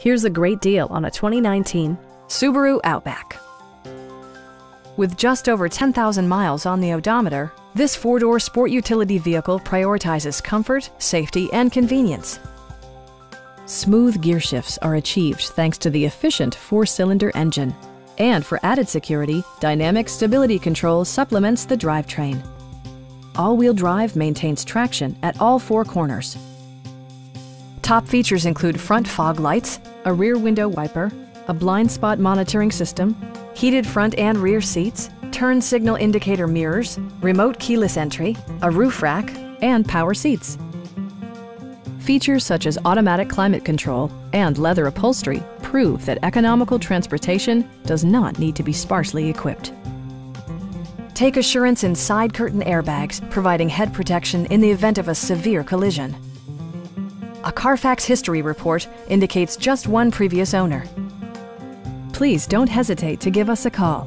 Here's a great deal on a 2019 Subaru Outback. With just over 10,000 miles on the odometer, this four-door sport utility vehicle prioritizes comfort, safety, and convenience. Smooth gear shifts are achieved thanks to the efficient four-cylinder engine. And for added security, Dynamic Stability Control supplements the drivetrain. All-wheel drive maintains traction at all four corners. Top features include front fog lights, a rear window wiper, a blind spot monitoring system, heated front and rear seats, turn signal indicator mirrors, remote keyless entry, a roof rack, and power seats. Features such as automatic climate control and leather upholstery prove that economical transportation does not need to be sparsely equipped. Take assurance in side curtain airbags, providing head protection in the event of a severe collision. A Carfax history report indicates just one previous owner. Please don't hesitate to give us a call